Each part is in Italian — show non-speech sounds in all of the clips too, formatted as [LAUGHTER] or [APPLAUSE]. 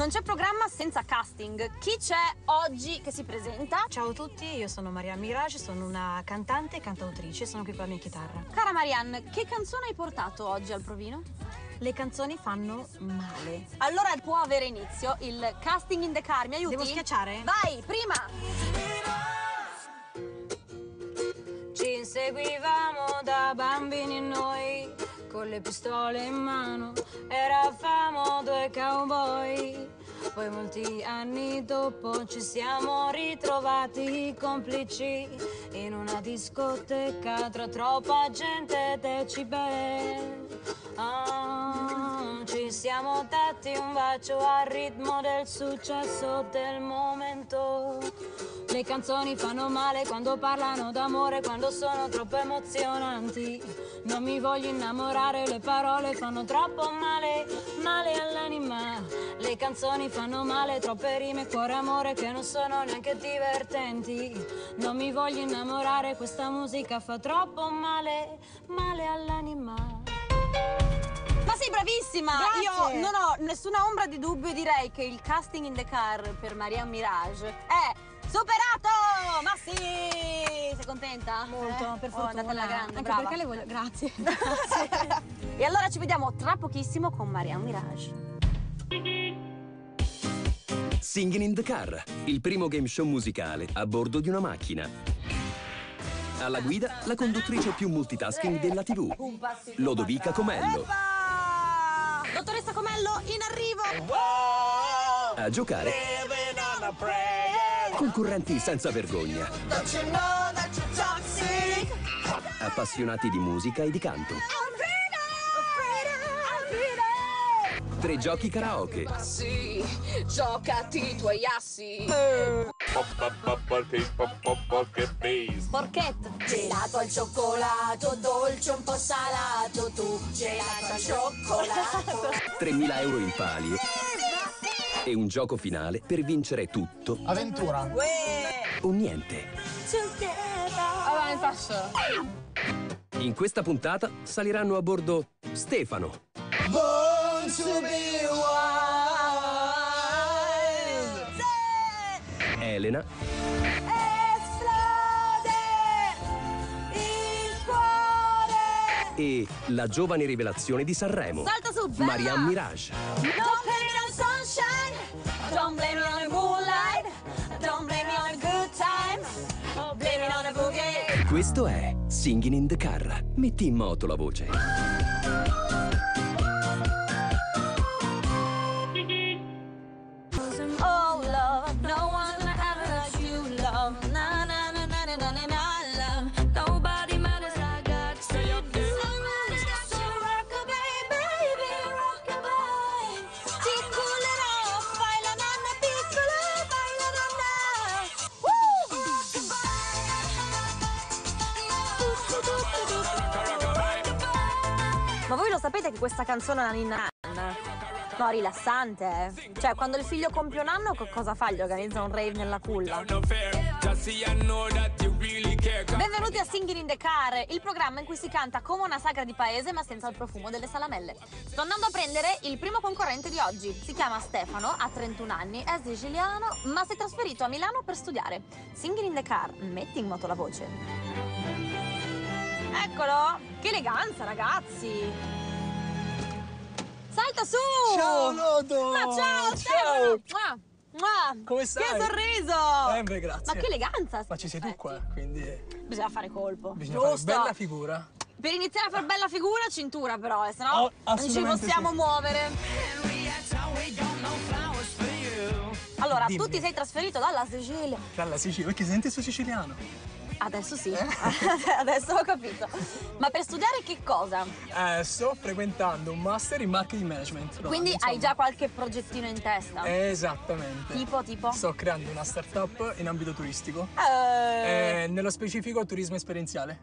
Non c'è programma senza casting. Chi c'è oggi che si presenta? Ciao a tutti, io sono Maria Mirage, sono una cantante e cantautrice, sono qui con la mia chitarra. Cara Marianne, che canzone hai portato oggi al provino? Le canzoni fanno male. Allora può avere inizio il casting in the car, mi aiuti? Devo schiacciare? Vai, prima! Ci inseguivamo da bambini noi, con le pistole in mano, eravamo due cowboy. Poi molti anni dopo ci siamo ritrovati complici in una discoteca tra troppa gente decibel. Ah, ci siamo dati un bacio al ritmo del successo del momento. Le canzoni fanno male quando parlano d'amore, quando sono troppo emozionanti. Non mi voglio innamorare, le parole fanno troppo male, male all'anima. Le canzoni fanno male, troppe rime, cuore amore che non sono neanche divertenti. Non mi voglio innamorare, questa musica fa troppo male, male all'anima. Ma sei bravissima! Grazie. Io non ho nessuna ombra di dubbio, direi che il casting in the car per Maria Mirage è superato! Ma sì! Sei contenta? Molto, Eh? per Oh, fortuna. è andata alla grande, Anche brava. perché le voglio... Grazie. [LAUGHS] E allora ci vediamo tra pochissimo con Maria Mirage. Singing in the Car, il primo game show musicale a bordo di una macchina. Alla guida, la conduttrice più multitasking della TV, Lodovica Comello. Dottoressa Comello, in arrivo! A giocare, concorrenti senza vergogna, appassionati di musica e di canto. Tre giochi karaoke, Sì, giocati i tuoi assi. Porchetta! Gelato al cioccolato, dolce un po' salato, tu gelato al cioccolato. 3.000 euro in palio e un gioco finale per vincere tutto Avventura. o niente. Avanti. In questa puntata saliranno a bordo Stefano, Born to be wild. Elena il cuore! e la giovane rivelazione di Sanremo, Salta su, bella! Marianne Mirage. Don't blame me on sunshine, don't blame me on the moonlight, don't blame me on the good times, blame it on the boogie. Questo è Singing in the Car. Metti in moto la voce. Questa canzone una ninna nanna? No, rilassante. eh. Cioè, quando il figlio compie un anno, co- cosa fa? Gli organizza un rave nella culla. Benvenuti a Singing in the Car, il programma in cui si canta come una sagra di paese ma senza il profumo delle salamelle. Sto andando a prendere il primo concorrente di oggi. Si chiama Stefano, ha 31 anni, è siciliano, ma si è trasferito a Milano per studiare. Singing in the Car, metti in moto la voce. Eccolo! Che eleganza, ragazzi! Su! Ciao Lodo! Ma ciao, Stefano! Mua. Come stai? Che sorriso! Eh, beh, grazie. Ma che eleganza! Ma ci sei tu qua, quindi Bisogna fare colpo. bisogna fare Giusto. bella figura. Per iniziare a fare bella figura, cintura però, eh, sennò Oh, non ci possiamo sì. muovere. Allora, Dimmi. tu ti sei trasferito dalla Sicilia. Dalla Sicilia, perché senti sto siciliano? Adesso sì, Eh? [LAUGHS] adesso ho capito. Ma per studiare che cosa? Eh, sto frequentando un master in marketing management. però, Quindi insomma. hai già qualche progettino in testa? Esattamente. Tipo, tipo? Sto creando una startup in ambito turistico. Eh, Eh, nello specifico turismo esperienziale.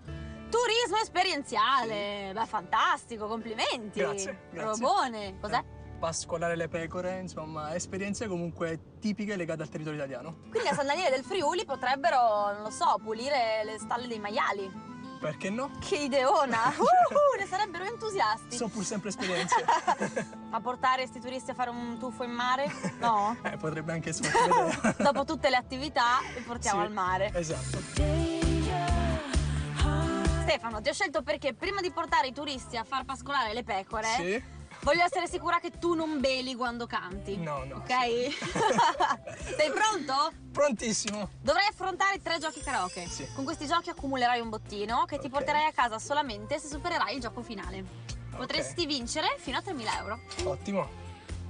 Turismo esperienziale. Beh, fantastico, complimenti. Grazie, grazie. Robone. Cos'è? Pascolare le pecore, insomma, esperienze comunque tipiche legate al territorio italiano. Quindi le sandaliere del Friuli potrebbero, non lo so, pulire le stalle dei maiali. Perché no? Che ideona! [LAUGHS] Uh, ne sarebbero entusiasti. Sono pur sempre esperienze. [LAUGHS] Ma portare questi turisti a fare un tuffo in mare? No. eh, potrebbe anche un'idea. [LAUGHS] Dopo tutte le attività li portiamo Sì, al mare. Esatto. Stefano, ti ho scelto perché prima di portare i turisti a far pascolare le pecore, Sì. Voglio essere sicura che tu non beli quando canti. No, no, Ok? [LAUGHS] Sei pronto? Prontissimo. Dovrai affrontare tre giochi karaoke. Sì. Con questi giochi accumulerai un bottino che ti Ok. porterai a casa solamente se supererai il gioco finale. Potresti vincere fino a 3.000 euro. Ottimo.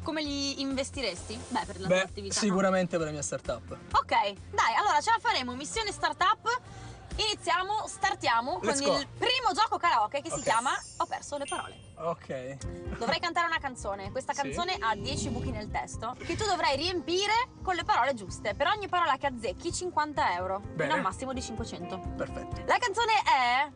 Come li investiresti? Beh, per la tua Beh, attività. no? sicuramente per la mia startup. Ok, dai, allora ce la faremo. Missione startup. Iniziamo, startiamo Let's con go. il primo gioco karaoke che si Ok. chiama Ho perso le parole. Ok. Dovrai cantare una canzone. Questa Sì. canzone ha 10 buchi nel testo che tu dovrai riempire con le parole giuste. Per ogni parola che azzecchi 50 euro, Bene. fino a un massimo di 500. Perfetto. La canzone è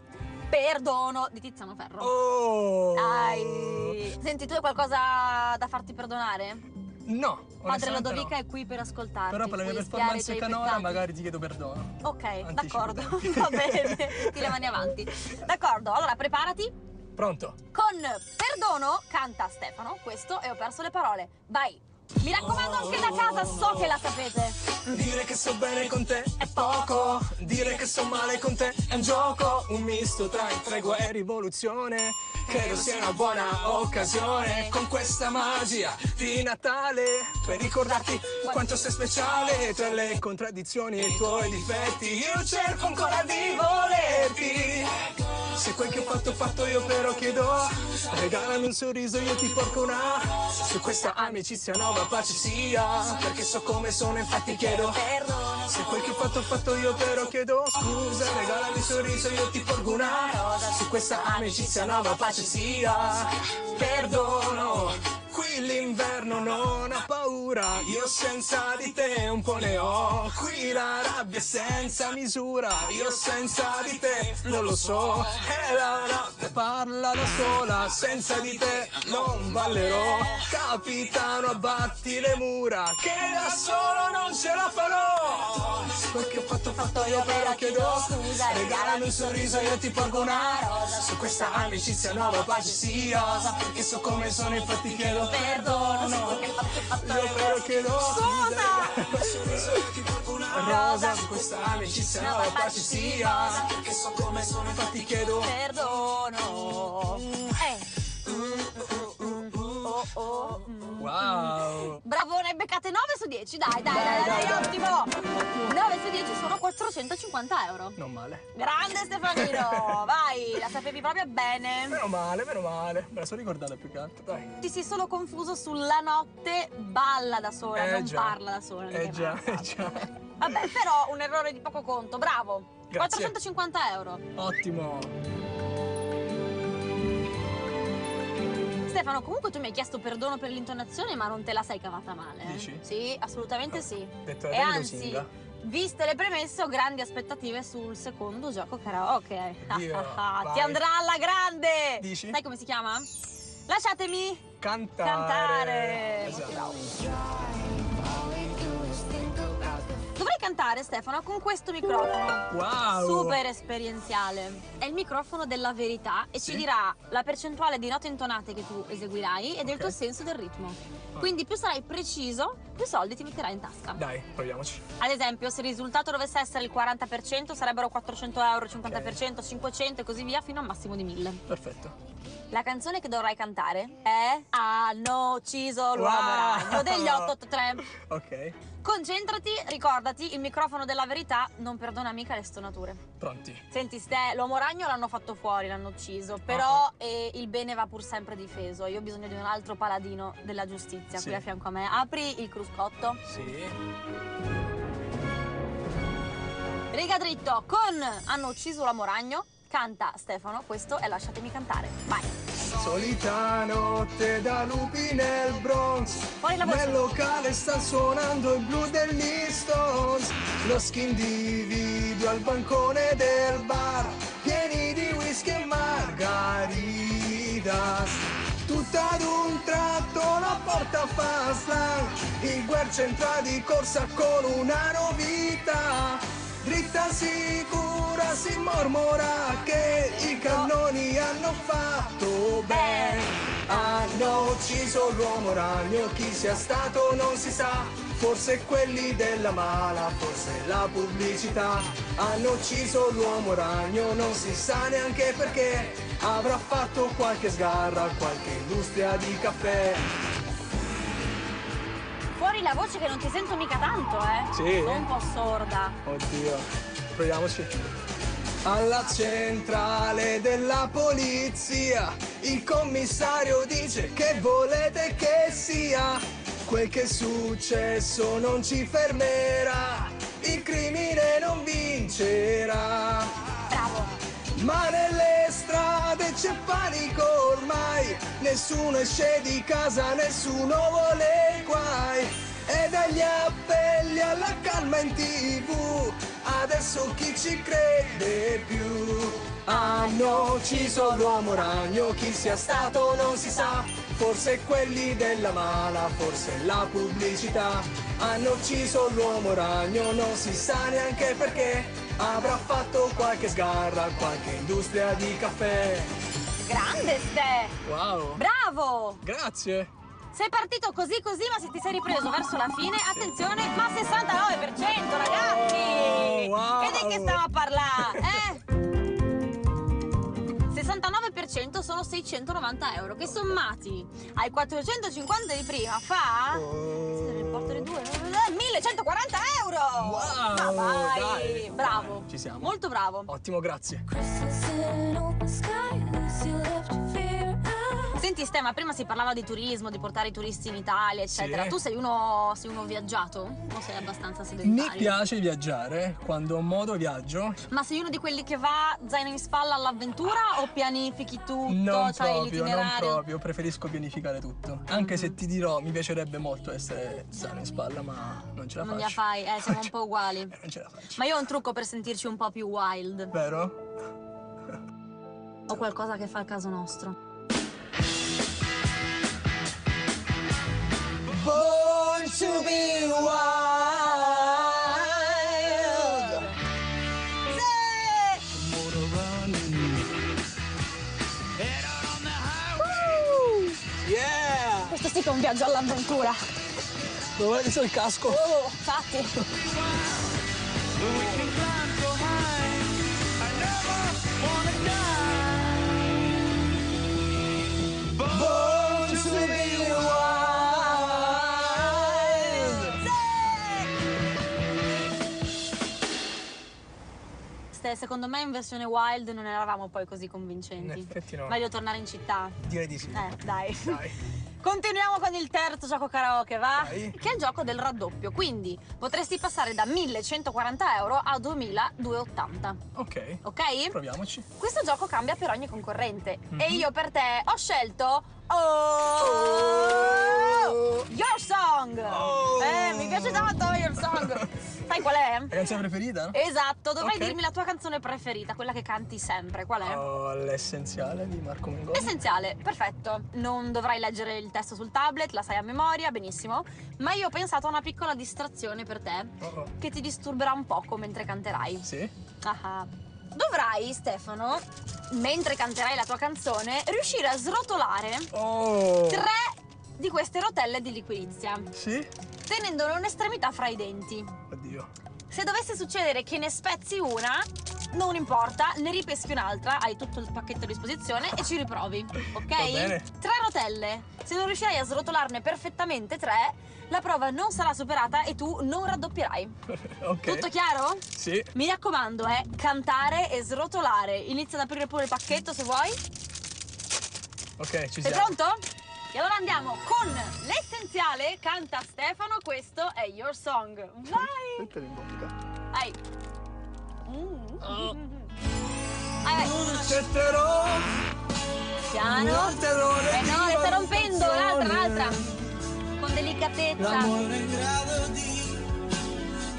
Perdono di Tiziano Ferro. Oh! Dai. Senti, tu hai qualcosa da farti perdonare? No. Padre Lodovica no. è qui per ascoltarti. Però per la mia performance canora magari ti chiedo perdono. Ok, d'accordo, [LAUGHS] va bene, metti le mani avanti. D'accordo, allora preparati. Pronto? Con Perdono canta Stefano, questo e ho perso le parole. Vai! Mi raccomando anche da casa, so che la sapete. Dire che sto bene con te è poco, dire che sto male con te è un gioco, un misto tra tregua e rivoluzione. Credo sia una buona occasione con questa magia di Natale per ricordarti quanto sei speciale tra le contraddizioni e i tuoi difetti. Io cerco ancora di volerti. Se quel che ho fatto fatto io però chiedo Regalami un sorriso io ti porgo una. Su questa amicizia nuova pace sia Perché so come sono infatti chiedo. Se quel che ho fatto fatto io però chiedo Scusa regalami un sorriso io ti porgo una. Su questa amicizia nuova pace sia Perdono Qui l'inverno non ha paura, io senza di te un po' ne ho. Qui la rabbia è senza misura, io senza di te non lo so. E la notte parla da sola, senza di te non ballerò. Capitano, abbatti le mura, che da solo non ce la farò. Quel che ho fatto fatto io però chiedo Scusa, Regalami un sorriso io ti porgo una rosa Su questa amicizia nuova pace sia Perché so come sono infatti chiedo Perdono. Io però chiedo Scusa! Rosa Su questa amicizia nuova pace sia Perché so come sono infatti chiedo Perdono. Eh. Oh, oh, mm. Wow Bravo, ne hai beccate 9 su 10, dai, dai, dai, dai, dai, ottimo! 9 su 10 sono 450 euro. Non male Grande Stefanino, [LAUGHS] vai, la sapevi proprio bene. Meno male, meno male Me la sono ricordata più che altro, dai Ti sei solo confuso sulla notte, balla da sola, Eh non già. parla da sola. Eh già, eh già Vabbè, però un errore di poco conto, bravo. Grazie. 450 euro. Ottimo Stefano, comunque tu mi hai chiesto perdono per l'intonazione, ma non te la sei cavata male. eh? Dici? Sì, assolutamente sì. Detto E anzi, viste le premesse, ho grandi aspettative sul secondo gioco karaoke. Dio, [LAUGHS] Ti vai. andrà alla grande! Dici? Sai come si chiama? Lasciatemi Cantare cantare. Esatto. Cantare, Stefano, con questo microfono. Wow Super esperienziale. È il microfono della verità e Sì. ci dirà la percentuale di note intonate che tu eseguirai e del Ok. tuo senso del ritmo. Quindi più sarai preciso, più soldi ti metterai in tasca. Dai, proviamoci Ad esempio, se il risultato dovesse essere il 40%, sarebbero 400 euro, 50%, 500 e così via, fino a un massimo di 1000. Perfetto La canzone che dovrai cantare è Hanno ucciso l'uomo Wow! ragno degli [LAUGHS] 883. Ok Concentrati, ricordati, il microfono della verità non perdona mica le stonature. Pronti Senti, Ste, l'uomo ragno l'hanno fatto fuori, l'hanno ucciso, però eh, il bene va pur sempre difeso. Io ho bisogno di un altro paladino della giustizia Sì. qui a fianco a me. Apri il cruscotto. Sì Riga dritto, con Hanno ucciso l'uomo ragno, canta Stefano, questo è Lasciatemi cantare. Vai. Solita notte da lupi nel Bronx. Nel locale sta suonando il blu degli Stones. Lo skin di video al bancone del bar. Pieni di whisky e margaritas. Tutta ad un tratto la porta fa slang. Il guercio entra di corsa con una novità dritta sicura si mormora che i cannoni hanno fatto bene. Hanno ucciso l'uomo ragno, chi sia stato non si sa, forse quelli della mala, forse la pubblicità. Hanno ucciso l'uomo ragno, non si sa neanche perché, avrà fatto qualche sgarra, qualche industria di caffè. Fuori la voce che non ti sento mica tanto, eh? Sì? Sono un po' sorda. Oddio, proviamoci. Alla centrale della polizia, il commissario dice che volete che sia. Quel che è successo non ci fermerà, il crimine non vincerà. Bravo. Ma nelle strade c'è panico ormai, nessuno esce di casa, nessuno vuole guai. E dagli appelli alla calma in tv, adesso chi ci crede più? Hanno ucciso l'uomo ragno, chi sia stato non si sa, forse quelli della mala, forse la pubblicità. Hanno ucciso l'uomo ragno, non si sa neanche perché, avrà fatto qualche sgarra, qualche industria di caffè. Grande Ste! Wow! Bravo! Grazie! Sei partito così così, ma se ti sei ripreso verso la fine, attenzione, ma 69%, ragazzi! Oh, wow. E di che stiamo a parlare? Eh? 69% sono 690 euro, che sommati ai 450 di prima fa... Porto le due, 1140 euro! Wow, Ma vai, dai. bravo! Ci siamo. Molto bravo. Ottimo, grazie. Senti Ste, ma prima si parlava di turismo, di portare i turisti in Italia, eccetera. Sì. Tu sei uno, sei uno viaggiato? O sei abbastanza Mi sedentario? piace viaggiare, quando ho modo viaggio. Ma sei uno di quelli che va zaino in spalla all'avventura o pianifichi tutto? Non c'hai proprio, non proprio, preferisco pianificare tutto. Anche se ti dirò, mi piacerebbe molto essere sano in spalla, ma non ce la Non faccio. gliela fai, eh, siamo un [LAUGHS] po' uguali. Eh, non ce la faccio. Ma io ho un trucco per sentirci un po' più wild. Vero? Ho qualcosa che fa al caso nostro. Born to be wild. Yeah! Questo sì che è un viaggio all'avventura. Dove hai messo il casco? Oh, infatti. [LAUGHS] Ste, secondo me in versione wild non eravamo poi così convincenti. In effetti no. Meglio tornare in città. Direi di sì. Eh, dai. Dai. [LAUGHS] Continuiamo con il terzo gioco karaoke, va? Vai. Che è il gioco del raddoppio. Quindi potresti passare da 1140 euro a 2280. Ok. Ok? Proviamoci. Questo gioco cambia per ogni concorrente. E io per te ho scelto. Oh! Your Song! Oh! Eh, mi piace tanto Your Song! [LAUGHS] Sai qual è? La canzone preferita? Esatto, dovrai Ok. dirmi la tua canzone preferita, quella che canti sempre. Qual è? Oh, l'essenziale di Marco Mengoni. Essenziale, perfetto. Non dovrai leggere il testo sul tablet, la sai a memoria, benissimo. Ma io ho pensato a una piccola distrazione per te Oh, oh. che ti disturberà un poco mentre canterai. Sì? Ah. Dovrai, Stefano, mentre canterai la tua canzone, riuscire a srotolare Oh! tre di queste rotelle di liquirizia, Sì? tenendone un'estremità fra i denti. Oddio. Se dovesse succedere che ne spezzi una, non importa, ne ripeschi un'altra, hai tutto il pacchetto a disposizione e ci riprovi, ok? Tre rotelle. Se non riuscirai a srotolarne perfettamente tre, la prova non sarà superata e tu non raddoppierai. [LAUGHS] ok. Tutto chiaro? Sì. Mi raccomando, eh, cantare e srotolare. Inizia ad aprire pure il pacchetto se vuoi. Ok, ci Sei siamo. pronto? E allora andiamo con l'essenziale. Canta Stefano, questo è Your Song. Vai! Mettila in bocca. Vai. Mm. Vai, vai. Non accetterò. Piano. terrore Eh no, le sta rompendo. L'altra, l'altra. Con delicatezza. L'amore in grado di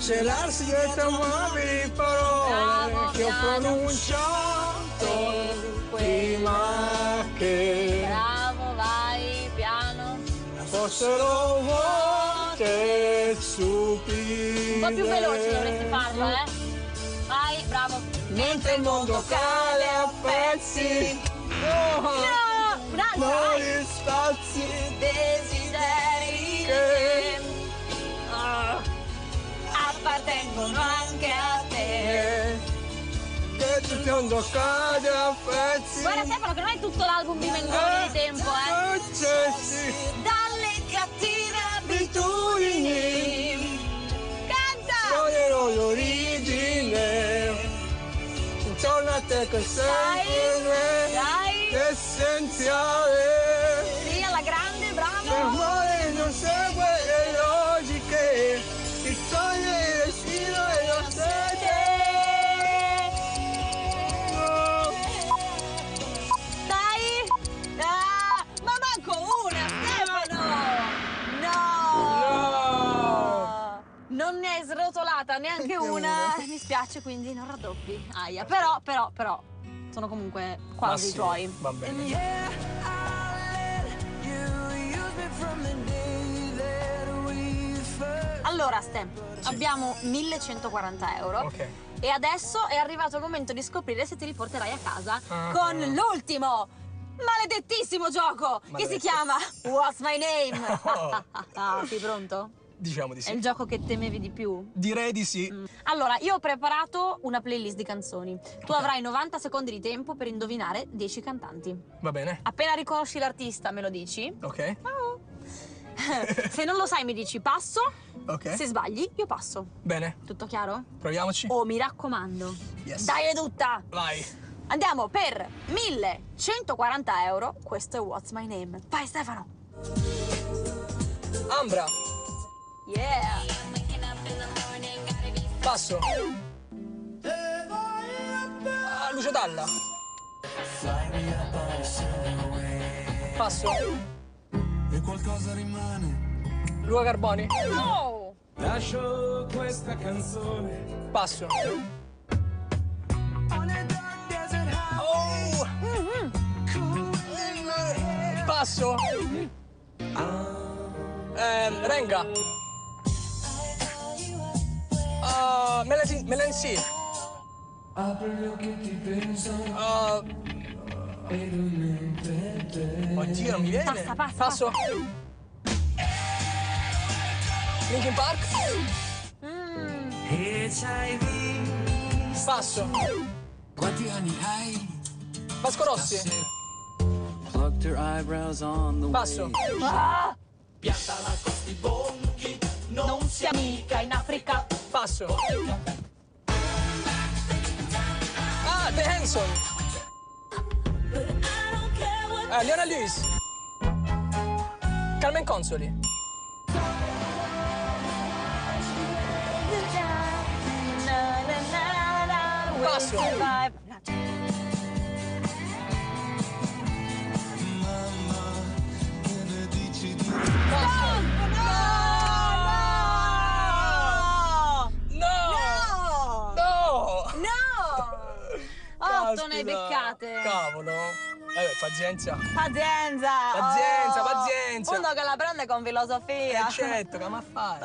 celarsi dietro amabili parole Bravo, che ho pronunciato prima che Bravo, vai, piano. fossero vuote stupide. Un po' più veloce dovresti farlo, eh. mentre il mondo cade a pezzi. No, No, un'altra. non gli spazi desideri che ah, appartengono anche a te. che il mondo cade a pezzi. Guarda Stefano che non è tutto l'album di Mengoni di tempo, eh. Successi, Dalle cattive abitudini. Canta! toglierò l'origine. Intorno a te che sei Dai, l'essenziale. Sì, alla grande, bravo. Segue le logiche, ti toglie il respiro e lo sete. Dai! Ah, ma manco una, Stefano! No! Non ne hai srotolata neanche una. Mi spiace, quindi non raddoppi. Aia. Però, però, però, sono comunque quasi i tuoi. Va bene. Allora, Ste, abbiamo 1140 euro. Ok. E adesso è arrivato il momento di scoprire se te li porterai a casa Ah. con l'ultimo maledettissimo gioco che si Maledetto. chiama What's My Name? [LAUGHS] Oh. [LAUGHS] Sei pronto? Diciamo di È sì. il gioco che temevi di più? Direi di sì. Allora, io ho preparato una playlist di canzoni. Tu avrai 90 secondi di tempo per indovinare 10 cantanti. Va bene? Appena riconosci l'artista, me lo dici. Ok. [LAUGHS] Se non lo sai, mi dici passo. Ok. Se sbagli, io passo. Bene. Tutto chiaro? Proviamoci. Oh, mi raccomando. Yes. Dai, è tutta! Vai. Andiamo per 1140 euro. Questo è What's My Name. Vai, Stefano. Ambra. Yeah. Passo. Ah, Lucio Dalla. Passo. E qualcosa rimane. Luca Carboni. No! Lascio questa canzone. Passo. Oh! Passo. Ehm, Renga. Uh, Melanie, Melanie C. Apri gli occhi e ti penso. Uh, oddio, non mi viene. Passa, passa, Passo. Linkin Park. Passo. Quanti anni hai? Vasco Rossi. Plucked her eyebrows on the Passo. Ah! Non sia mica in Africa. Passo. Ah, The Hanson. Eh, Leona Lewis. Carmen Consoli. Passo. No! No! [LAUGHS] Otto ne hai beccate. Cavolo. Vabbè, pazienza. Pazienza! Pazienza, oh. pazienza. Uno che la prende con filosofia. Eh, certo, che ma fai?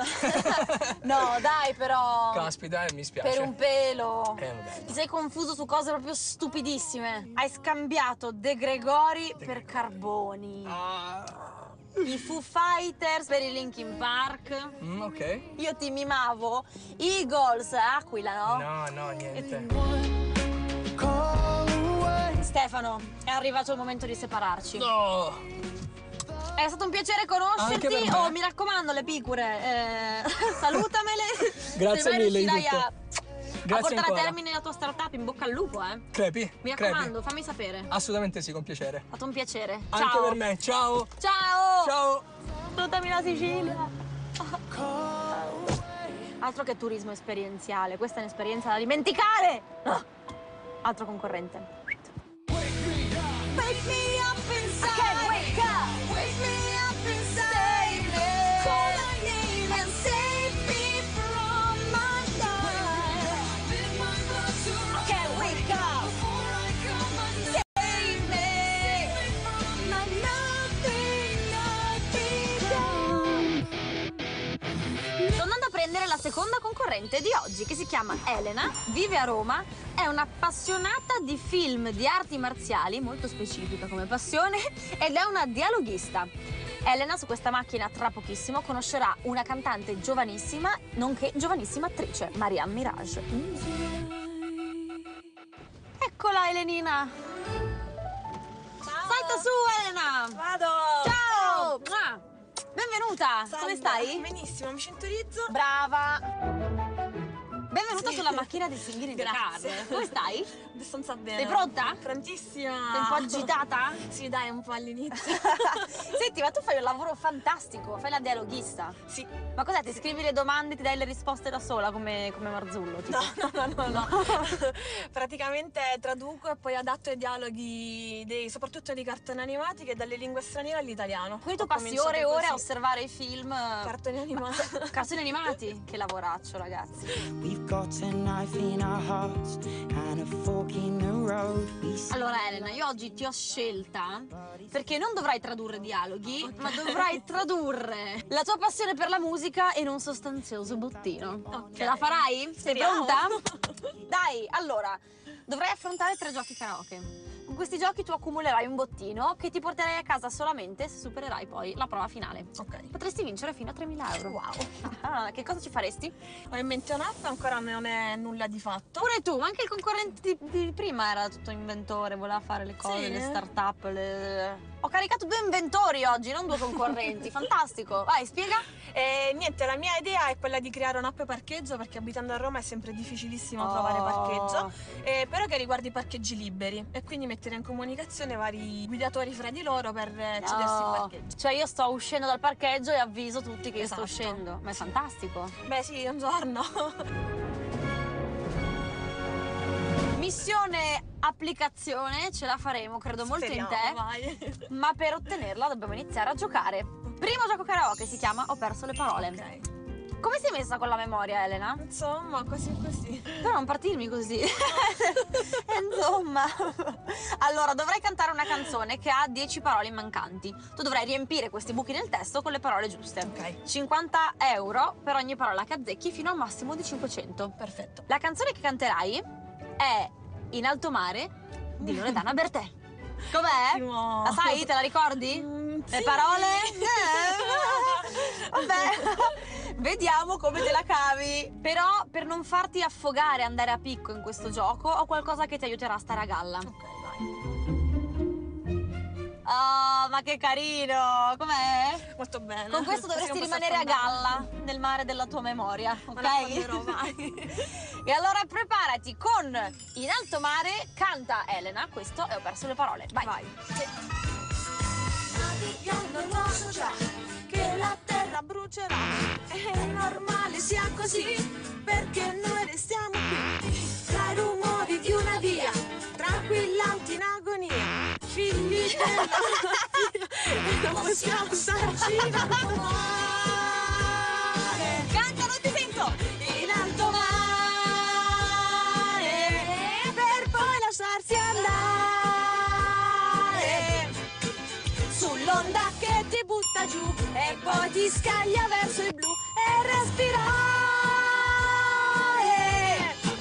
[LAUGHS] no, dai, però. Caspita, eh, mi spiace. Per un pelo. Eh, vabbè. Ti sei confuso su cose proprio stupidissime. Hai scambiato De Gregori per Carboni. Ah, I Foo Fighters per i Linkin Park. mm, ok. Io ti mimavo Eagles, Aquila, no? No, no, niente. Stefano, è arrivato il momento di separarci. No! È stato un piacere Anche conoscerti. Oh, mi raccomando, le picure. Eh, [LAUGHS] salutamele. Grazie Se mille riuscirai a, tutto. a portare ancora. a termine la tua startup, in bocca al lupo, eh. Crepi? Mi Crepi. raccomando, fammi sapere. È Assolutamente sì, con piacere. stato un piacere. Anche Ciao. per me. Ciao! Ciao. Ciao! Salutami la Sicilia. [LAUGHS] Altro che turismo esperienziale, questa è un'esperienza da dimenticare. Ah, Altro concorrente. Wake me up inside. Seconda concorrente di oggi che si chiama Elena, vive a Roma, è un'appassionata di film di arti marziali, molto specifica come passione, [LAUGHS] ed è una dialoghista. Elena su questa macchina tra pochissimo conoscerà una cantante giovanissima, nonché giovanissima attrice, Marianne Mirage. Eccola Elenina! Salta su Elena! Vado! Ciao! Benvenuta! Salve. Come stai? Benissimo, mi cinturizzo. Brava! Benvenuta Sì. sulla macchina the Car. Grazie. Come stai? Abbastanza bene. Sei pronta? Prontissima. Sei un po' agitata? [LAUGHS] Sì, dai, un po' all'inizio. [LAUGHS] [LAUGHS] Senti, ma tu fai un lavoro fantastico, fai la dialoghista. sì. Ma cos'è? Ti scrivi le domande e ti dai le risposte da sola come, come Marzullo? tipo? No, no, no, no, no. Praticamente traduco e poi adatto i dialoghi, dei, soprattutto di cartoni animati, che dalle lingue straniere all'italiano. Quindi tu Ho passi ore e ore a osservare i film. Cartoni animati. Cartoni animati? Che lavoraccio, ragazzi. We've got a knife in our hearts and a fork Allora Elena, io oggi ti ho scelta perché non dovrai tradurre dialoghi, ma dovrai [LAUGHS] tradurre la tua passione per la musica in un sostanzioso bottino. Ok. Ce la farai? Sei Speriamo. pronta? [LAUGHS] Dai, allora, dovrai affrontare tre giochi karaoke. Con questi giochi tu accumulerai un bottino che ti porterai a casa solamente se supererai poi la prova finale. ok. Potresti vincere fino a 3.000 euro. Wow. Ah, che cosa ci faresti? Ho un'app, ancora non è nulla di fatto. Pure tu, ma anche il concorrente di, di prima era tutto inventore, voleva fare le cose, Sì? le start-up. le- Ho caricato due inventori oggi, non due concorrenti. [LAUGHS] Fantastico. Vai, spiega. E niente, la mia idea è quella di creare un'app parcheggio perché abitando a Roma è sempre difficilissimo Oh. trovare parcheggio, eh, però che riguardi i parcheggi liberi e quindi mettere in comunicazione vari guidatori fra di loro per eh, cedersi il Oh. parcheggio. Cioè io sto uscendo dal parcheggio e avviso tutti che io sto Esatto. uscendo. Ma è fantastico. Beh sì, un giorno. [LAUGHS] Missione applicazione, ce la faremo, credo molto Speriamo, in te. vai. Ma per ottenerla dobbiamo iniziare a giocare. Primo gioco karaoke si chiama Ho perso le parole. Ok. Come sei messa con la memoria, Elena? Insomma, così così. Però non partirmi così. [LAUGHS] [LAUGHS] Insomma. Allora, dovrai cantare una canzone che ha 10 parole mancanti. Tu dovrai riempire questi buchi nel testo con le parole giuste. Ok. 50 euro per ogni parola che azzecchi fino a un massimo di 500. Perfetto. La canzone che canterai è In alto mare di Loredana Bertè. [LAUGHS] Com'è? Ottimo. La sai? Te la ricordi? Mm, Le sì. parole? Eh, Vabbè, vediamo come te la cavi. Però per non farti affogare e andare a picco in questo gioco, ho qualcosa che ti aiuterà a stare a galla. Ok, vai. Oh, ma che carino! Com'è? Molto bene. Con questo dovresti rimanere a galla nel mare della tua memoria, ok? Affonderò, vai. [LAUGHS] E allora preparati con In alto mare canta Elena, questo e ho perso le parole. Vai. Vai. Navigando brucerà. È normale sia così, perché noi restiamo qui. Tra i rumori di una via, tranquillanti in agonia. Figli della [LAUGHS] via, non possiamo starci in butta giù e poi ti scaglia verso il blu e respirare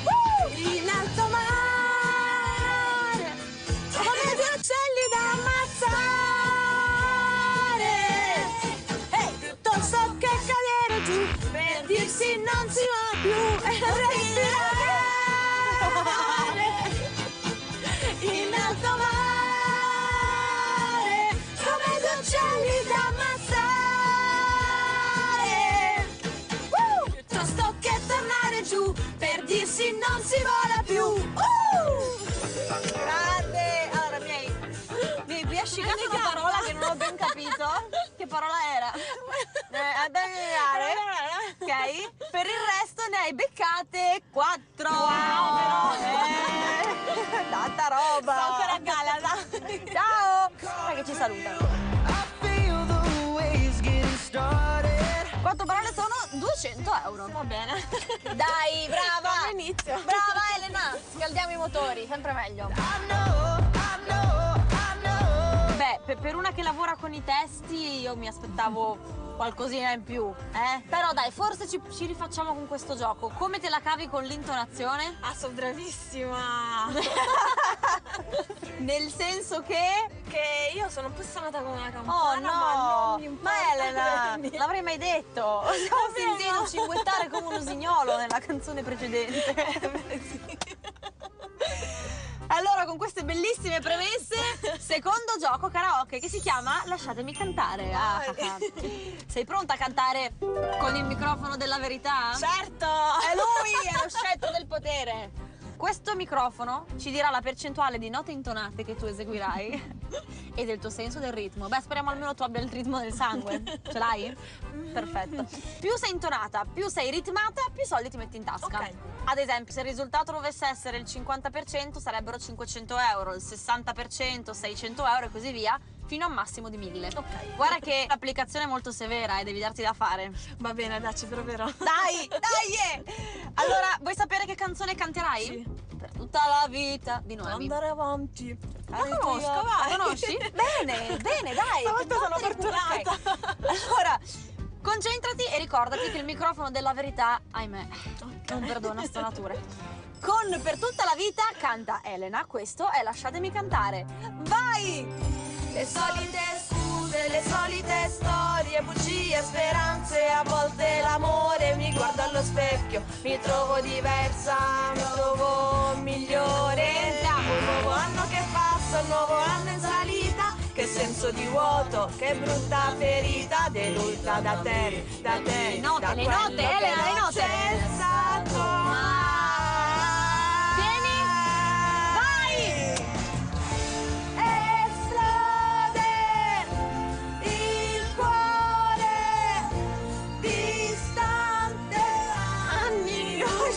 Uh! in alto mare come due uccelli da ammazzare. Ehi, piuttosto che cadere giù per dirsi non si va più e respirare dirsi non si vola più Uh! Grande! Allora, mi hai, mi hai biascicato una parola che non ho ben capito. Che parola era? Eh, a indovinare. Ok? Per il resto ne hai beccate quattro. Wow, però! Eh, [LAUGHS] tanta roba! Sto ancora a galla, dai. Ciao! Dai che ci salutano. I feel the waves getting started. Quattro parole sono 200 euro. Va bene. Dai, brava! [LAUGHS] Buon inizio. Brava Elena! Scaldiamo i motori, sempre meglio. Beh, pe- per una che lavora con i testi io mi aspettavo qualcosina in più, eh? Però dai, forse ci, ci rifacciamo con questo gioco. Come te la cavi con l'intonazione? Ah, sono bravissima! [LAUGHS] Nel senso che... che io sono un po' suonata come una Oh campana, ma no! non mi importa Ma Elena, l'avrei mai detto! Stiamo sentendo cinguettare come un usignolo nella canzone precedente. [LAUGHS] Allora, con queste bellissime premesse, secondo gioco karaoke che si chiama Lasciatemi cantare. Ah, ah, ah. Sei pronta a cantare con il microfono della verità? Certo! È lui, è lo scettro del potere. Questo microfono ci dirà la percentuale di note intonate che tu eseguirai [LAUGHS] e del tuo senso del ritmo. Beh, speriamo almeno tu abbia il ritmo del sangue. Ce l'hai? [LAUGHS] Perfetto. Più sei intonata, più sei ritmata, più soldi ti metti in tasca. Ok. Ad esempio, se il risultato dovesse essere il 50%, sarebbero 500 euro, il 60% 600 euro e così via, fino a un massimo di 1000. Ok. Guarda che l'applicazione è molto severa e devi darti da fare. Va bene, dai, ci proverò. Dai, [LAUGHS] dai! eh! Allora, vuoi sapere che canzone canterai? Sì. Per tutta la vita di Noemi. Andare avanti. La conosco, vai. La conosci? [LAUGHS] bene, bene, dai. Stavolta sono fortunata. Allora, concentrati e ricordati che il microfono della verità, ahimè, non perdona stonature. Con Per tutta la vita canta Elena, questo è Lasciatemi cantare. Vai! Le solite scuse, le solite storie, bugie, speranze, a volte l'amore. Mi guardo allo specchio, mi trovo diversa, mi trovo migliore. Un nuovo anno che passa, un nuovo anno in salita. Che senso di vuoto, che brutta ferita, delusa da te, da te. Le note, da le quello note, che Elena, le non note. c'è stato Vieni.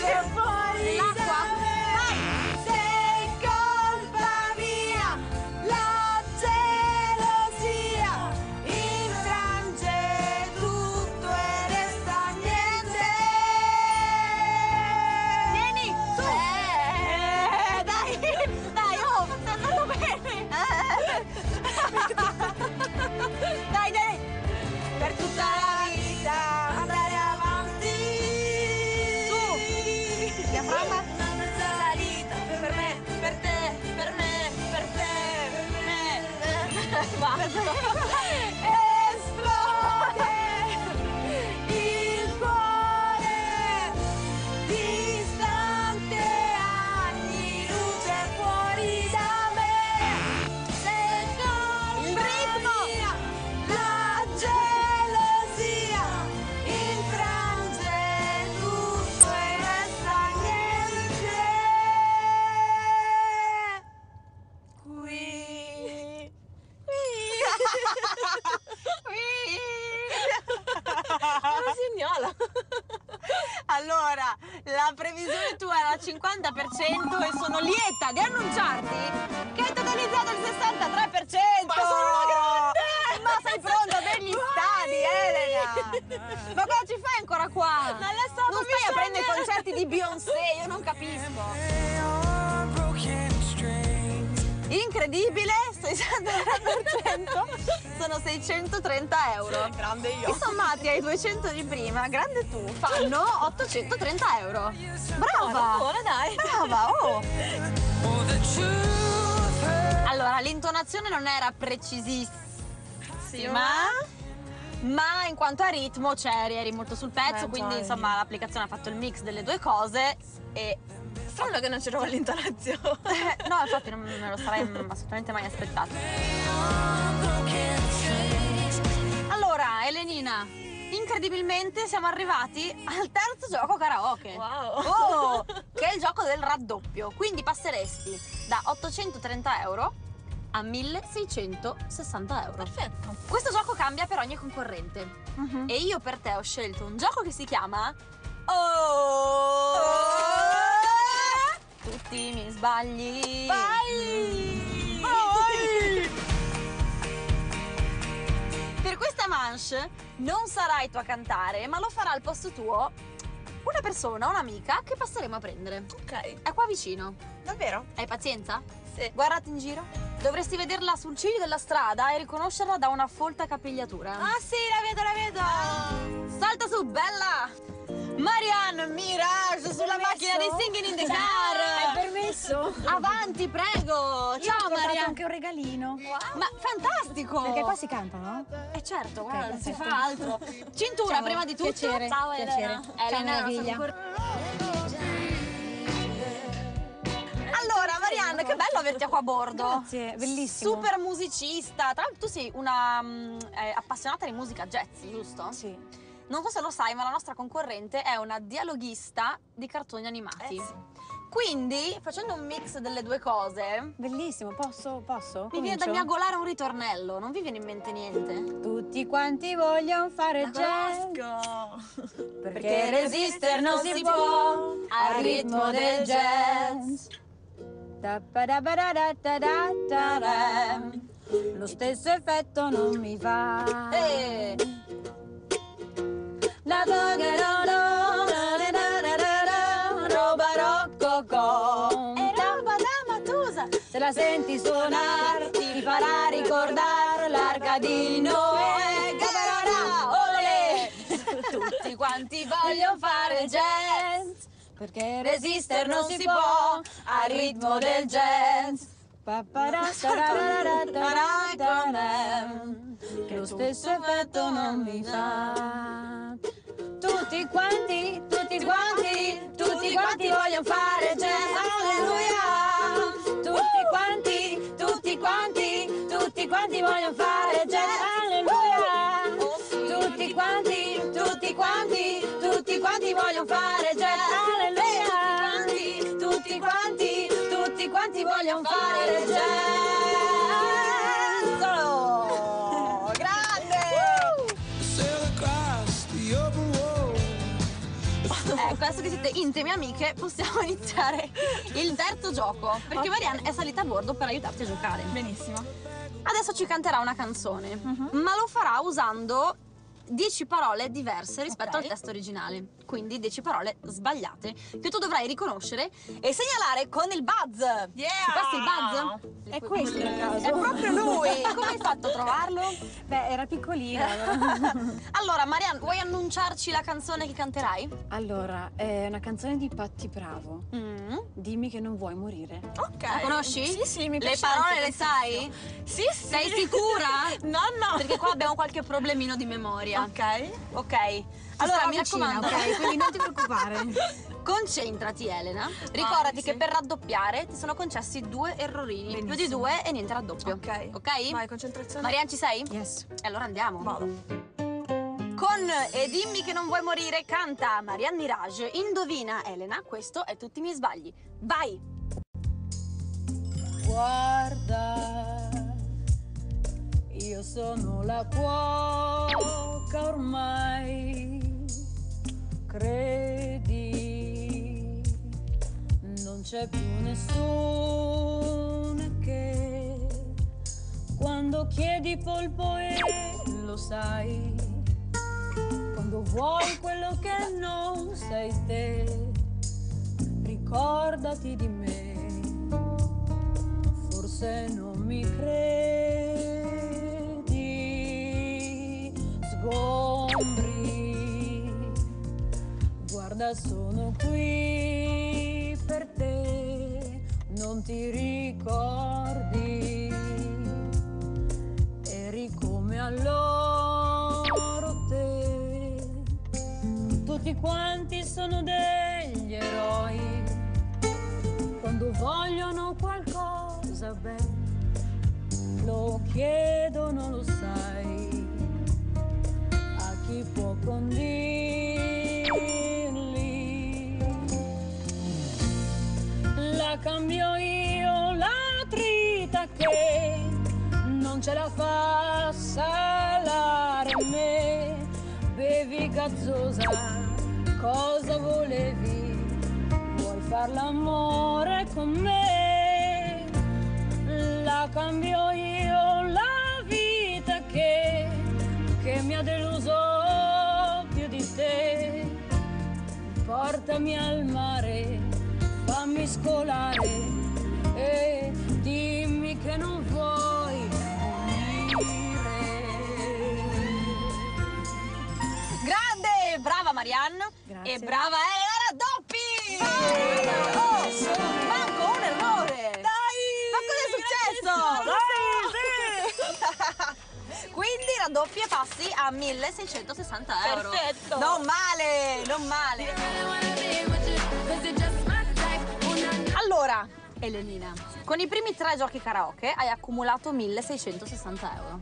L'acqua. Di Beyoncé, io non capisco. Incredibile, stai usando il 3%, sono 630 euro. Grande io. Sommati ai 200 di prima, grande tu, fanno 830 euro. Brava! Buona, dai. Brava, oh! Allora, l'intonazione non era precisissima, Sì, ma in quanto a ritmo c'eri, eri molto sul pezzo, Eh, quindi già, insomma l'applicazione ha fatto il mix delle due cose e... Strano che non c'era l'intonazione. [LAUGHS] no, infatti non me lo sarei assolutamente mai aspettato. Allora, Elenina, incredibilmente siamo arrivati al terzo gioco karaoke. Wow. Oh, [LAUGHS] che è il gioco del raddoppio. Quindi passeresti da 830 euro a 1660 euro. Perfetto. Questo gioco cambia per ogni concorrente. E io per te ho scelto un gioco che si chiama Oh! Tutti mi sbagli. Vai! Vai! Per questa manche non sarai tu a cantare, ma lo farà al posto tuo una persona, un'amica che passeremo a prendere. Ok. È qua vicino. Davvero? Hai pazienza? se guardate in giro, dovresti vederla sul ciglio della strada e riconoscerla da una folta capigliatura. Ah sì, la vedo, la vedo! Ah. Salta su, bella! Marianne, Mirage sulla permesso? macchina dei Singing in the Car! Hai permesso? Avanti, prego! Ciao Marianne! anche un regalino. Wow. Ma fantastico! Perché qua si canta, no? Eh certo, guarda, okay, non si fa altro. Cintura Ciao. prima di tutto. Piacere. Ciao Piacere. Elena, Ciao, allora, Marianne, che bello averti qua a bordo. Grazie, bellissimo. Super musicista. Tra l'altro tu sei una mh, eh, appassionata di musica jazz, giusto? Sì. Non so se lo sai, ma la nostra concorrente è una dialoghista di cartoni animati. Eh sì. Quindi, facendo un mix delle due cose... Bellissimo, posso? Posso? Mi Comincio? viene da miagolare un ritornello, non vi viene in mente niente? Tutti quanti vogliono fare jazz Perché, Perché resistere non si può Al ritmo del jazz lo stesso effetto non mi va. La roba rococò. E roba da Matusa. Se la senti suonare, ti farà ricordare l'arca di Noè. Gabarara, ole! Tutti quanti vogliono fare jazz. Perché resistere non si può al ritmo del jazz. Che lo stesso effetto non mi fa. Tutti quanti, tutti quanti, tutti quanti vogliono fare jazz. Alleluia! Tutti quanti, tutti quanti, tutti quanti vogliono fare jazz. Quanti, tutti quanti vogliono fare jazz, alleluia. Tutti quanti, tutti quanti vogliono fare jazz. Solo. [LAUGHS] Grande! Ecco, adesso che siete intime amiche, possiamo iniziare il terzo gioco. Perché Ok. Marianne è salita a bordo per aiutarti a giocare. Benissimo. Adesso ci canterà una canzone, ma lo farà usando 10 parole diverse rispetto Ok. al testo originale. Quindi 10 parole sbagliate che tu dovrai riconoscere e segnalare con il buzz. Yeah! Questo è il buzz? È questo il caso. È proprio lui! Come hai fatto a trovarlo? Beh, era piccolina. [LAUGHS] Allora, Marianne, vuoi annunciarci la canzone che canterai? allora, è una canzone di Patti Bravo. Mm. Dimmi che non vuoi morire. Ok. La conosci? Sì, sì, mi Le piace parole anche le sai? Sì, sì. Sei sicura? [LAUGHS] No, no. Perché qua abbiamo qualche problemino di memoria. Ok. Ok. Allora, mi raccomando, ok? Quindi non ti preoccupare. [LAUGHS] Concentrati Elena, ricordati sì. che per raddoppiare ti sono concessi due errorini, più di Benissimo. due e niente raddoppio. Ok. Ok? Vai, concentrazione. Marianne ci sei? Yes. E allora andiamo. Vado. Con E dimmi che non vuoi morire canta Marianne Mirage, indovina Elena, questo è tutti i miei sbagli. Vai! Guarda, io sono la cuoca ormai, credi, non c'è più nessuno che quando chiedi polpo e lo sai, quando vuoi quello che non sei te, ricordati di me. Forse non mi credi, sgombri, guarda sono qui per te, non ti ricordi, eri come allora te, tutti quanti sono degli eroi. Quando vogliono qualcosa, beh, lo chiedono, lo sai, a chi può condirli. La cambio io, la trita che non ce la fa salare me, bevi gazzosa, cosa volevi? Vuoi far l'amore con me? La cambio io la vita che, che mi ha deluso più di te. Portami al mare, scolare e dimmi che non vuoi Grande! Brava Marianne Grazie. e brava Elena Raddoppi! Oh, manco un errore! Dai! Ma cosa è successo? [LAUGHS] Quindi raddoppi e passi a 1660 euro. Perfetto. Non male, non male. Allora, Elenina, con i primi tre giochi karaoke hai accumulato 1660 euro.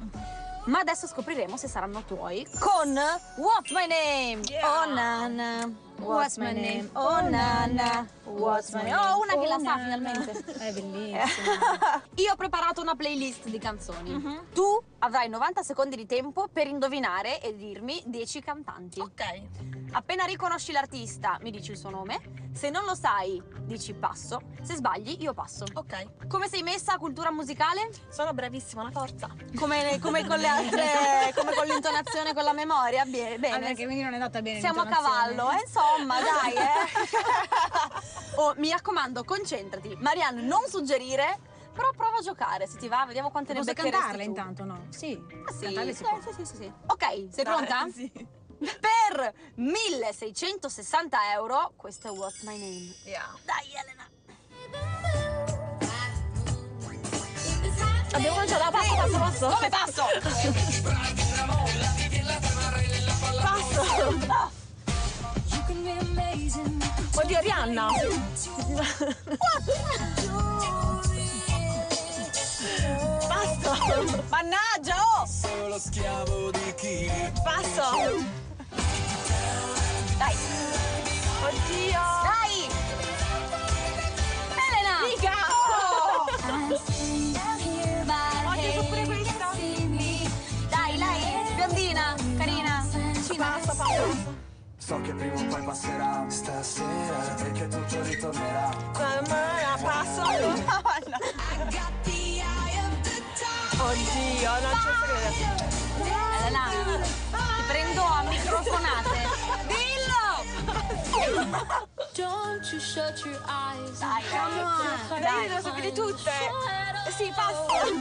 Ma adesso scopriremo se saranno tuoi con What's My Name? Yeah. Oh nana. What's my name? Oh nana. What's my name? Oh, una che la sa finalmente. [LAUGHS] È bellissimo. [LAUGHS] Io ho preparato una playlist di canzoni. Tu avrai 90 secondi di tempo per indovinare e dirmi 10 cantanti. Ok. Appena riconosci l'artista, mi dici il suo nome. Se non lo sai, dici passo. Se sbagli, io passo. Ok. Come sei messa a cultura musicale? Sono bravissima, una forza. Come, come con le altre, [LAUGHS] come con l'intonazione, con la memoria? Bie- Ah, Bene. perché quindi non è andata bene Siamo a cavallo, eh? insomma, dai, eh. [LAUGHS] oh, mi raccomando, concentrati. Marianne, non suggerire, però prova a giocare, se ti va, vediamo quante ne Posso beccheresti cantarle tu. intanto, no? Sì. Ah, sì, Cantarle sì, si può. sì, sì, sì, sì. Ok, sei Dai, pronta? Sì. [LAUGHS] Per 1660 euro, questo è What's My Name. Yeah. Dai, Elena. Abbiamo cominciato, passo, passo, passo. Come passo? Passo. [LAUGHS] Oddio, Rihanna. Passo. Mannaggia, oh! Solo schiavo di chi Passo. Dai, Oddio. dai! Elena! Mica. Oh! So che prima o poi passerà stasera e che tutto ritornerà Mamma, passo. Oddio, non ci credo. Elena, ti prendo a microfonate. Dillo! [LAUGHS] Don't you shut your eyes. Dai, come on. Dai, devo sapere tutte. Sì, passo. [LAUGHS]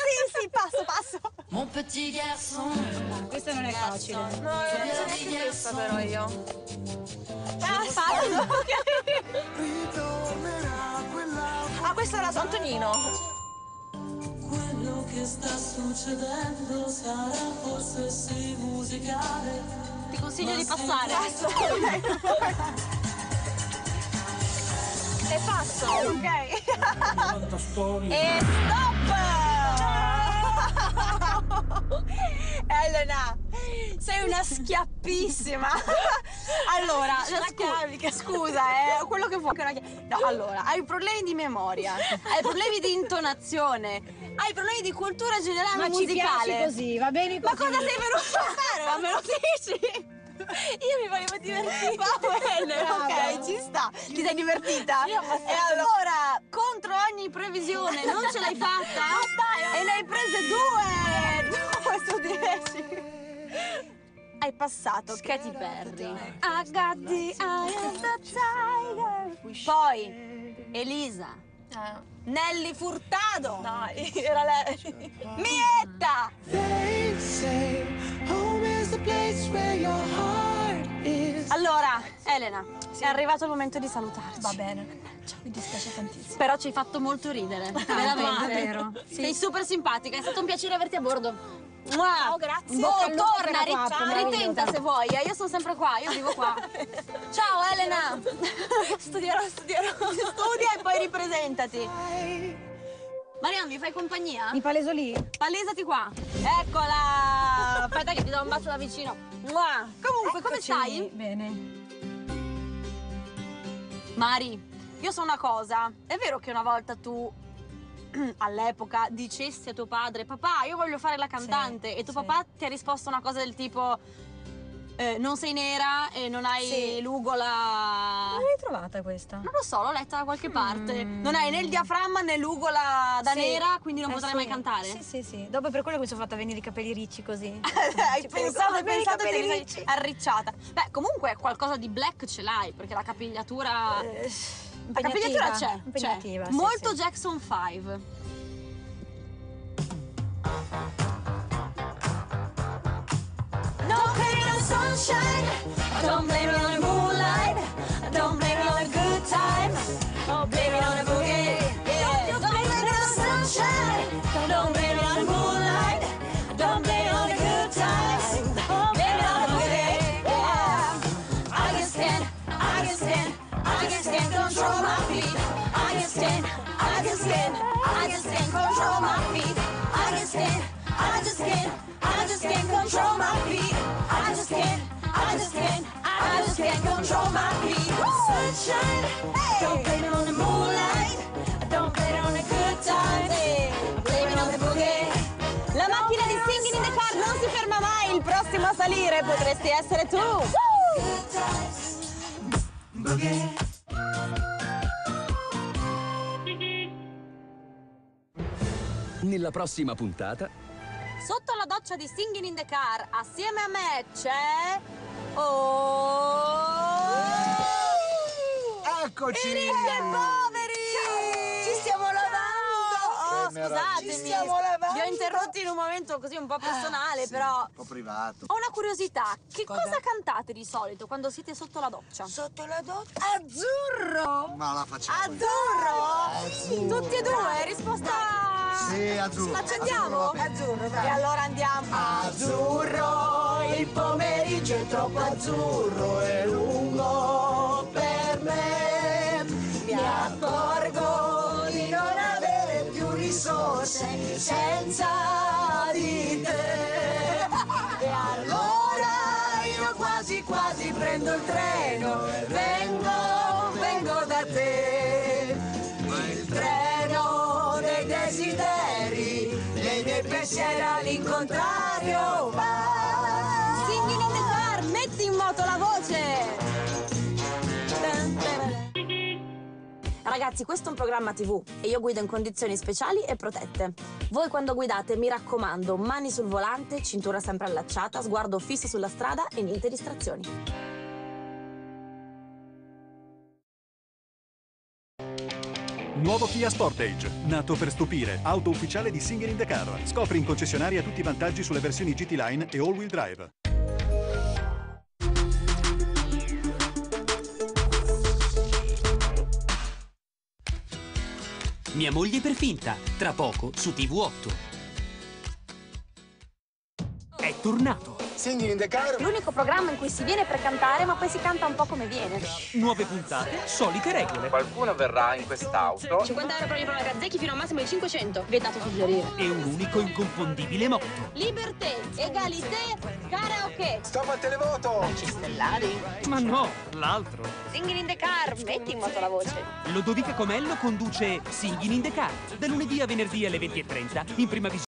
sì, sì, passo, passo. Mon petit garçon. Questa non è facile. No, non so neanche questa però io. Passo. Ritornerà quella Ah, questa era su Antonino. Quello che sta succedendo sarà forse sì musicale Ti consiglio di passare. [LAUGHS] [LAUGHS] E passo. Ok. E stop! [LAUGHS] Elena, sei una schiappissima. Allora, scu- scusa, eh, quello che vuoi No, allora, hai problemi di memoria, hai problemi di intonazione, hai problemi di cultura generale Ma ci musicale. piace così, va bene Ma così. cosa sei venuta [LAUGHS] a fare? Ma me lo dici? [LAUGHS] Io mi volevo divertire. Va bene, [LAUGHS] ok, ci sta. Ti sei divertita? E allora, contro ogni previsione, non ce l'hai fatta? [LAUGHS] E ne hai prese due! Due su dieci. Hai passato Katy Perry. I got the eye of the tiger. Poi, Elisa. Nelly Furtado. Dai, era lei. Mietta. Allora, Elena, è arrivato il momento di salutarci. Va bene. Mi dispiace tantissimo. Però ci hai fatto molto ridere, veramente. davvero. Sei super simpatica, è stato un piacere averti a bordo. Ciao, grazie. Oh, lupo torna, ri- ritenta se vuoi, eh, io sono sempre qua, io vivo qua. [LAUGHS] Ciao Elena. [LAUGHS] Studierò, studierò. Studia e poi ripresentati. Marianne, mi fai compagnia? Mi paleso lì? Palesati qua. Eccola. Aspetta che ti do un bacio da vicino. Mua. Comunque, come stai? Bene. Mari, io so una cosa. È vero che una volta tu [CLEARS THROAT] all'epoca dicessi a tuo padre papà io voglio fare la cantante e tuo sì. papà ti ha risposto una cosa del tipo eh, non sei nera e non hai Sì. l'ugola Dove l'hai trovata questa? non lo so l'ho letta da qualche parte non hai né il diaframma né l'ugola da Sì. nera quindi non Eh, potrai sì. mai cantare Sì, sì, sì. Dopo per quello che mi sono fatta venire i capelli ricci così. [LAUGHS] hai pensato penso, pensato i capelli sei ricci. arricciata beh comunque qualcosa di black ce l'hai perché la capigliatura Eh, la capigliatura c'è, c'è. molto. Jackson 5 sunshine. Don't blame it on the moonlight. Don't blame it on a good time. Oh, blame it on a boogie. Don't, blame it on the sunshine. Don't blame it on the moonlight. Don't blame it on the good times. Blame it on a boogie. Yeah. I can stand, I can stand, I can stand, control my feet. I can stand, I can stand, I can stand, control my feet. I can stand, I just can't, I just can't control my feet. I control my feet. Sunshine, don't blame it on the moonlight. Don't blame it on the good times. Blame it on the boogie. La macchina di Singing in the Car non si ferma mai, il prossimo a salire potresti essere tu. Good times. Nella prossima puntata Sotto la doccia di Singing in the Car, assieme a me c'è... Oh... Eccoci! I ricchi e poveri! Ci stiamo lavando! Oh, Che meraviglia. Scusatemi, Ci stiamo lavando. vi ho interrotti in un momento così un po' personale, però... Un po' privato. Ho una curiosità, che Cosa? cosa cantate di solito quando siete sotto la doccia? Sotto la doccia. Azzurro! Ma la facciamo. Azzurro? Tutti e due, risposta... Sì, azzurro. Accendiamo? Azzurro, E dai. allora andiamo. Azzurro, il pomeriggio è troppo azzurro e lungo per me. Mi accorgo risorse senza di te. E allora io quasi quasi prendo il treno vengo, vengo da te. Il treno dei desideri dei pensieri all'incontrario va. Singing in the metti in moto la voce! Ragazzi, questo è un programma TV e io guido in condizioni speciali e protette. Voi quando guidate, mi raccomando, mani sul volante, cintura sempre allacciata, sguardo fisso sulla strada e niente distrazioni. Nuovo Kia Sportage, nato per stupire, auto ufficiale di Singing in the Car. Scopri in concessionaria tutti i vantaggi sulle versioni GT Line e All Wheel Drive. Mia moglie per finta, tra poco su TV8. È tornato. Singing in the car. L'unico programma in cui si viene per cantare, ma poi si canta un po' come viene. Nuove puntate, solite regole. Qualcuno verrà in quest'auto 50 euro per ogni prova Gazzecchi fino a un massimo di 500. Vietato suggerire. E un unico inconfondibile motto. Liberté, egalité, karaoke. Stop al televoto! Stellari. Ma no, l'altro. Singing in the car, metti in moto la voce. Lodovica Comello conduce Singing in the Car, da lunedì a venerdì alle 20.30, in prima visione.